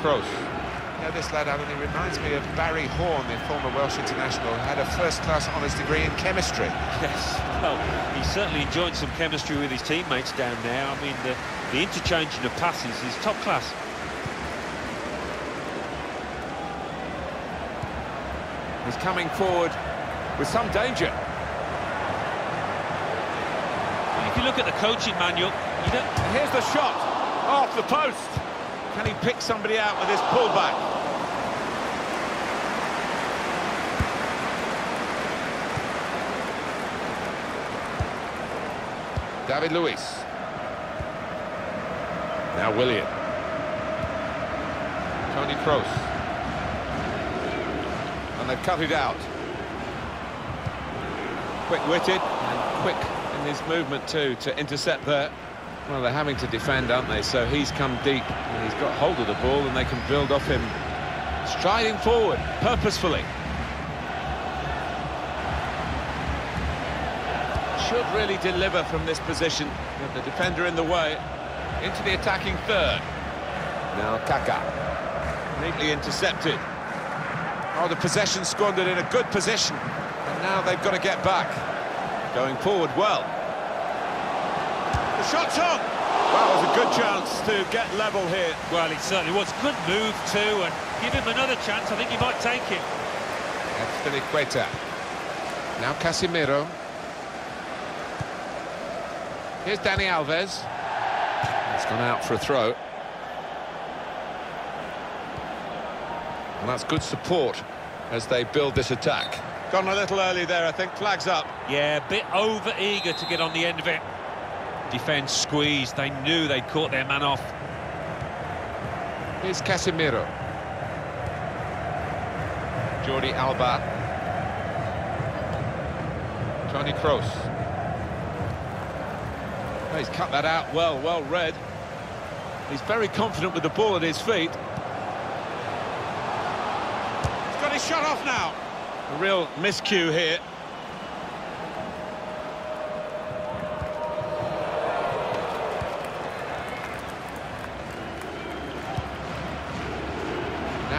Kroos. You know, this lad, Alan, he reminds me of Barry Horne, the former Welsh international, who had a first-class honours degree in chemistry. Yes, well, he's certainly enjoying some chemistry with his teammates down there. I mean, the, the interchanging of passes is top class. He's coming forward with some danger. If you look at the coaching manual, you don't... And here's the shot, off the post. Can he pick somebody out with this pullback? David Luiz. Now Willian. Toni Kroos. And they've cut it out. Quick-witted and quick in his movement too to intercept there. Well, they're having to defend, aren't they? So he's come deep and he's got hold of the ball and they can build off him. Striding forward, purposefully. Should really deliver from this position with the defender in the way. Into the attacking third. Now Kaká. Neatly intercepted. Oh, the possession squandered in a good position. And now they've got to get back. Going forward well. The shot's on! That was a good chance to get level here. Well, it certainly was. Good move, too, and give him another chance. I think he might take it. That's Azpilicueta. Now Casemiro. Here's Dani Alves. It's gone out for a throw. And that's good support as they build this attack. Gone a little early there, I think. Flags up. Yeah, a bit over-eager to get on the end of it. Defence squeezed. They knew they'd caught their man off. Here's Casemiro. Jordi Alba. Toni Kroos. Oh, he's cut that out well, well read. He's very confident with the ball at his feet. He's got his shot off now. A real miscue here.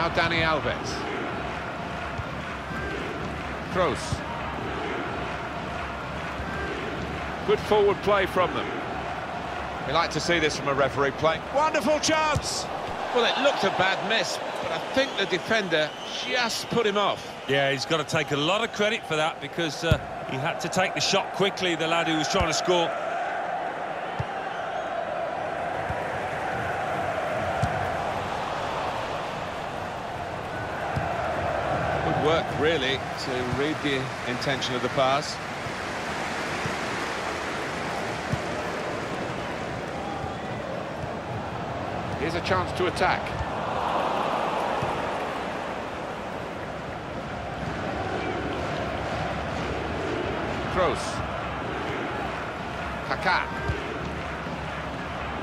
Now Dani Alves. Kroos. Good forward play from them. We like to see this from a referee play. Wonderful chance! Well, it looked a bad miss, but I think the defender just put him off. Yeah, he's got to take a lot of credit for that because uh, he had to take the shot quickly, the lad who was trying to score. Good work, really, to read the intention of the pass. Here's a chance to attack. Kroos. Kaká.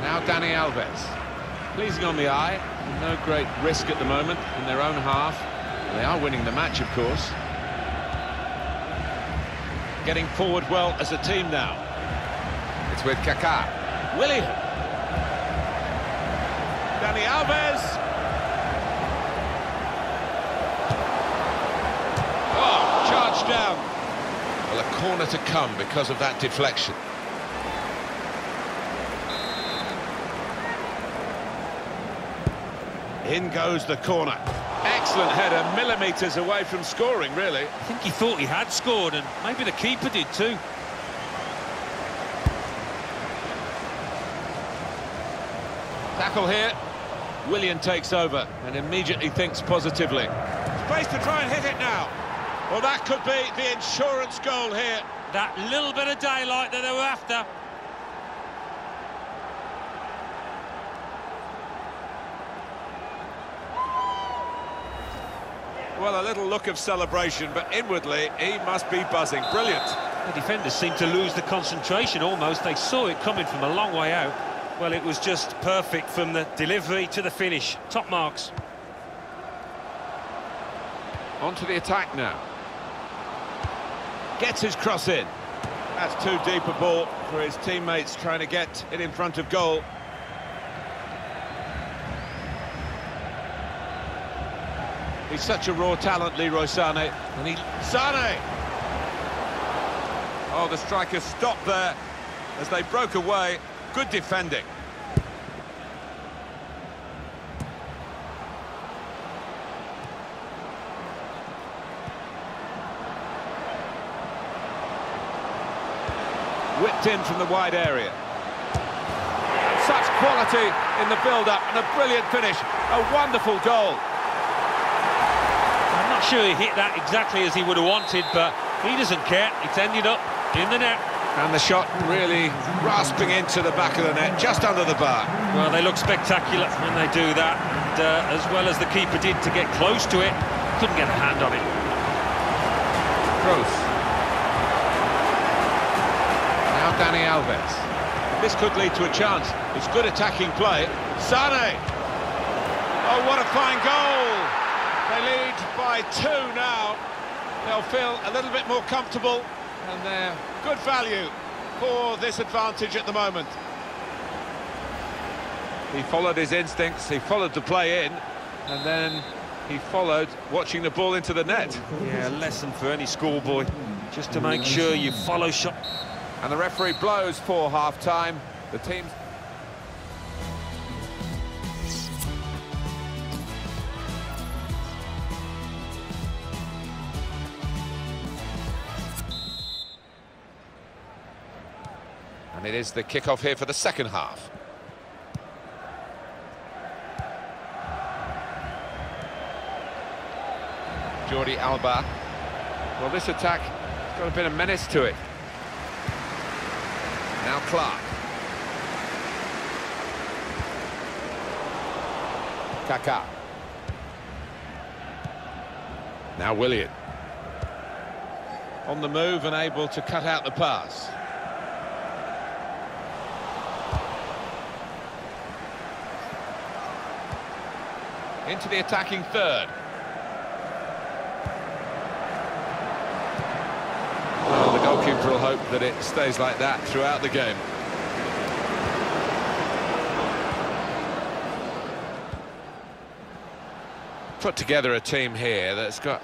Now Dani Alves. Pleasing on the eye, no great risk at the moment in their own half. They are winning the match, of course. Getting forward well as a team now. It's with Kaká. Willian. Dani Alves. Oh, charged down. Well, a corner to come because of that deflection. In goes the corner. Excellent header, millimetres away from scoring, really. I think he thought he had scored, and maybe the keeper did too. Tackle here. Willian takes over and immediately thinks positively. Space to try and hit it now. Well, that could be the insurance goal here. That little bit of daylight that they were after. Well, a little look of celebration, but inwardly, he must be buzzing. Brilliant. The defenders seemed to lose the concentration almost. They saw it coming from a long way out. Well, it was just perfect from the delivery to the finish. Top marks. On to the attack now. Gets his cross in. That's too deep a ball for his teammates trying to get it in front of goal. He's such a raw talent, Leroy Sané. And he... Sané! Oh, the striker stopped there as they broke away. Good defending. Whipped in from the wide area. Such quality in the build-up and a brilliant finish. A wonderful goal. Not sure he hit that exactly as he would have wanted, but he doesn't care. It's ended up in the net. And the shot really rasping into the back of the net, just under the bar. Well, they look spectacular when they do that, and uh, as well as the keeper did to get close to it, couldn't get a hand on it. Kroos. Now Dani Alves. This could lead to a chance. It's good attacking play. Sané! Oh, what a fine goal! They lead by two now. They'll feel a little bit more comfortable and they're good value for this advantage at the moment. He followed his instincts, he followed the play in, and then he followed watching the ball into the net. Yeah, a lesson for any schoolboy, just to make sure you follow shot. And the referee blows for half-time. The team's... And it is the kick-off here for the second half. Jordi Alba. Well, this attack has got a bit of menace to it. Now Clark. Kaká. Now Willian. On the move and able to cut out the pass. Into the attacking third. Well, the goalkeeper will hope that it stays like that throughout the game. Put together a team here that's got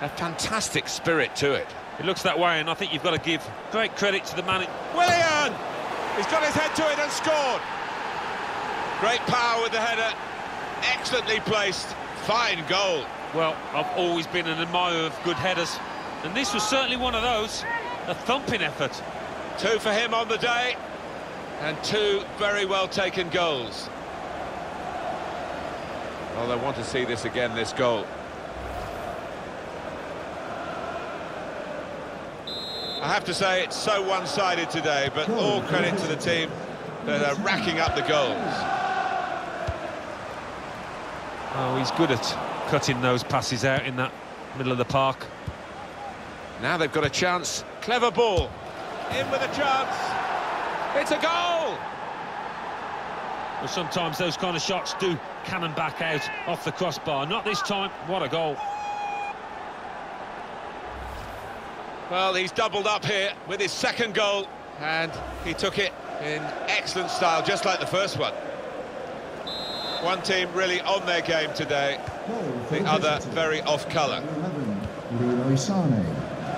a fantastic spirit to it. It looks that way, and I think you've got to give great credit to the man. Willian! He's got his head to it and scored. Great power with the header. Excellently placed. Fine goal. Well, I've always been an admirer of good headers, and this was certainly one of those. A thumping effort. Two for him on the day, and two very well taken goals. Well, they want to see this again, this goal. I have to say, it's so one-sided today, but all credit to the team that are racking up the goals. Oh, he's good at cutting those passes out in that middle of the park. Now they've got a chance. Clever ball. In with a chance. It's a goal! Well, sometimes those kind of shots do cannon back out off the crossbar. Not this time. What a goal. Well, he's doubled up here with his second goal, and he took it in excellent style, just like the first one. One team really on their game today, the other very off-colour.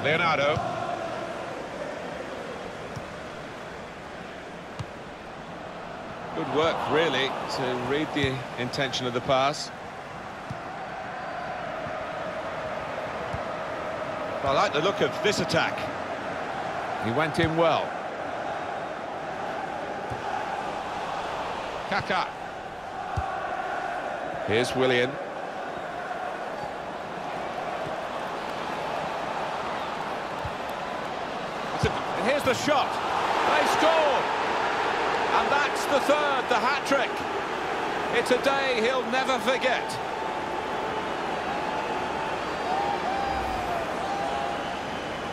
Leonardo. Good work, really, to read the intention of the pass. I like the look of this attack. He went in well. Kaká. Here's Willian. Here's the shot. They scored. And that's the third, the hat-trick. It's a day he'll never forget.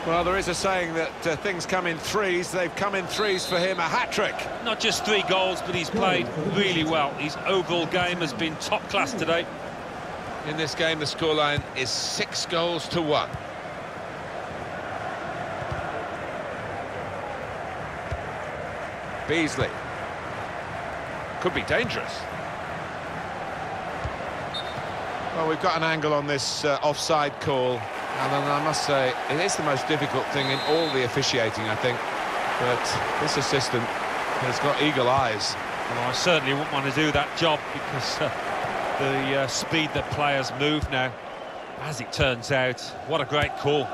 Well, there is a saying that uh, things come in threes. They've come in threes for him, a hat-trick. Not just three goals, but he's played really well. His overall game has been top class today. In this game, the scoreline is six goals to one. Beasley. Could be dangerous. Well, we've got an angle on this uh, offside call, and I must say, it is the most difficult thing in all the officiating, I think. But this assistant has got eagle eyes. Well, I certainly wouldn't want to do that job because uh, the uh, speed that players move now. As it turns out, what a great call.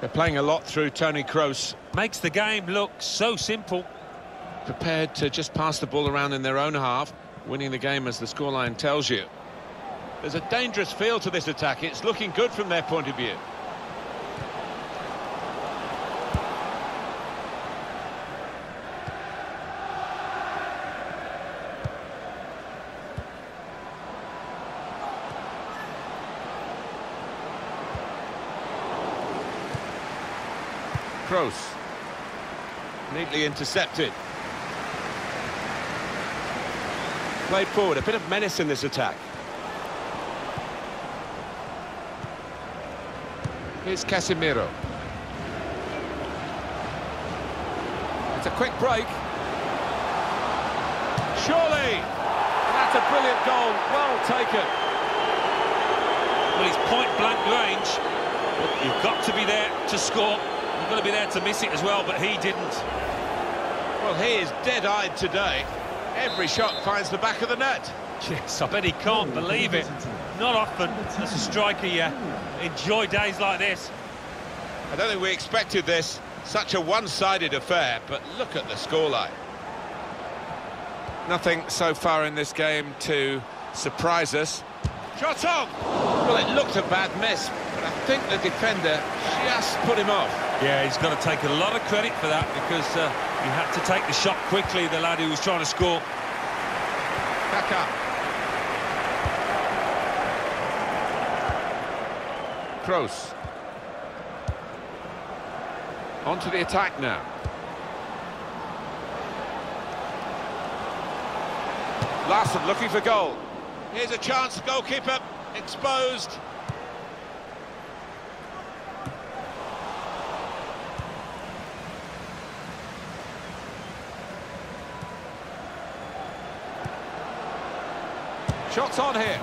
They're playing a lot through Toni Kroos. Makes the game look so simple. Prepared to just pass the ball around in their own half, winning the game as the scoreline tells you. There's a dangerous feel to this attack. It's looking good from their point of view. Kroos. Neatly intercepted. Played forward, a bit of menace in this attack. Here's Casemiro. It's a quick break. Surely! That's a brilliant goal, well taken. Well, he's point-blank range. You've got to be there to score. You've got to be there to miss it as well, but he didn't. Well, he is dead-eyed today. Every shot finds the back of the net. Yes, I bet he can't believe it. Not often as a striker you enjoy days like this. I don't think we expected this. Such a one-sided affair, but look at the scoreline. Nothing so far in this game to surprise us. Shot on! Well, it looked a bad miss, but I think the defender just put him off. Yeah, he's got to take a lot of credit for that because uh, he had to take the shot quickly, the lad who was trying to score. Kaká. Kroos. On to the attack now. Larsson looking for goal. Here's a chance, goalkeeper exposed. Shots on here.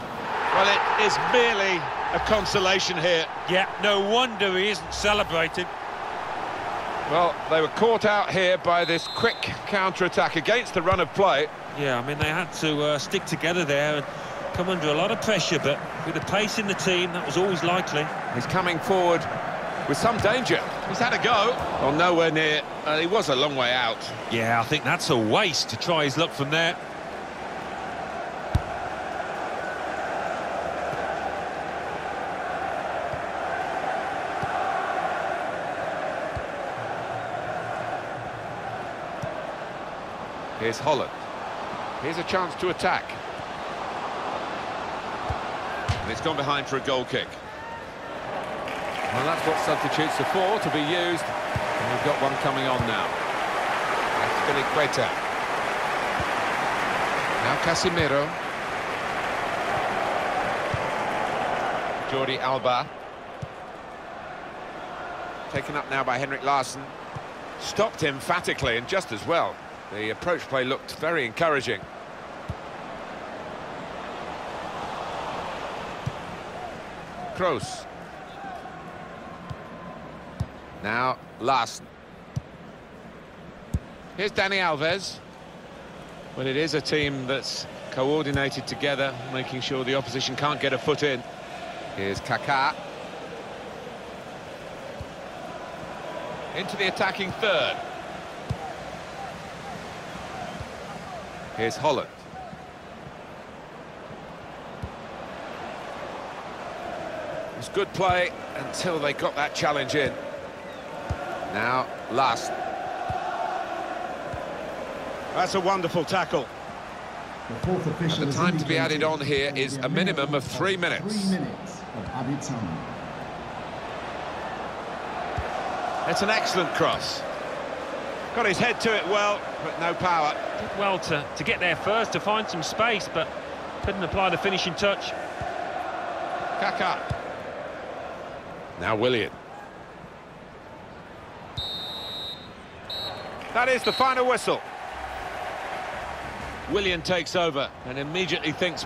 Well, it is merely a consolation here. Yeah, no wonder he isn't celebrating. Well, they were caught out here by this quick counter-attack against the run of play. Yeah, I mean, they had to uh, stick together there and come under a lot of pressure, but with the pace in the team, that was always likely. He's coming forward with some danger. He's had a go. Well, nowhere near. Uh, he was a long way out. Yeah, I think that's a waste to try his luck from there. Here's Holland. Here's a chance to attack. And it's gone behind for a goal kick. Well, that's what substitutes are for, to be used. And we've got one coming on now. Azpilicueta. Now Casemiro. Jordi Alba. Taken up now by Henrik Larsson. Stopped emphatically and just as well. The approach play looked very encouraging. Kroos. Now, Larsson. Here's Dani Alves. Well, it is a team that's coordinated together, making sure the opposition can't get a foot in. Here's Kaká. Into the attacking third. Here's Holland. It was good play until they got that challenge in. Now, last. That's a wonderful tackle. The And the time to be added on here there will is be a minimum of three Three minutes. minutes of added time. It's an excellent cross. Got his head to it well, but no power. Did well to, to get there first, to find some space, but couldn't apply the finishing touch. Kaká. Now Willian. That is the final whistle. Willian takes over and immediately thinks...